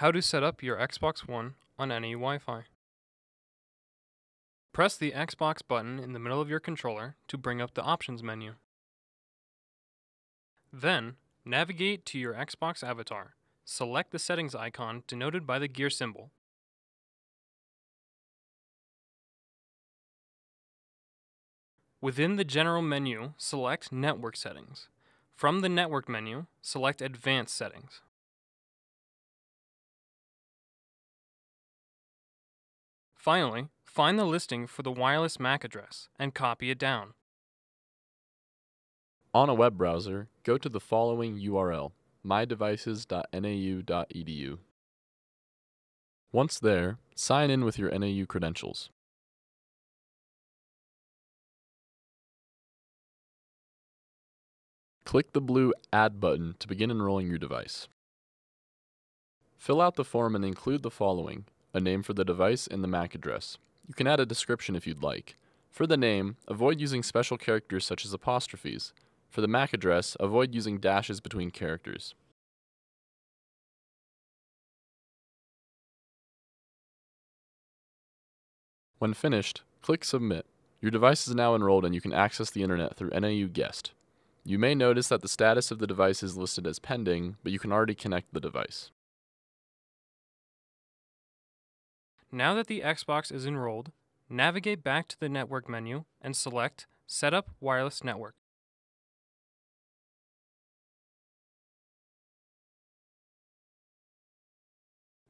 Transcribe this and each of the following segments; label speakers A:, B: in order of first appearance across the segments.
A: How to set up your Xbox One on any Wi-Fi. Press the Xbox button in the middle of your controller to bring up the options menu. Then, navigate to your Xbox avatar. Select the settings icon denoted by the gear symbol. Within the general menu, select Network Settings. From the Network menu, select Advanced Settings. Finally, find the listing for the wireless MAC address and copy it down.
B: On a web browser, go to the following URL mydevices.nau.edu. Once there, sign in with your NAU credentials. Click the blue Add button to begin enrolling your device. Fill out the form and include the following a name for the device and the MAC address. You can add a description if you'd like. For the name, avoid using special characters such as apostrophes. For the MAC address, avoid using dashes between characters. When finished, click Submit. Your device is now enrolled and you can access the internet through NAU Guest. You may notice that the status of the device is listed as pending, but you can already connect the device.
A: Now that the Xbox is enrolled, navigate back to the Network menu and select Set up Wireless Network.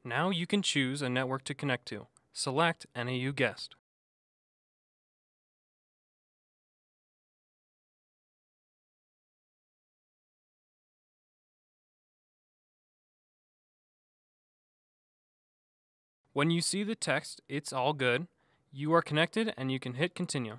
A: Now you can choose a network to connect to. Select NAU Guest. When you see the text, it's all good, you are connected and you can hit continue.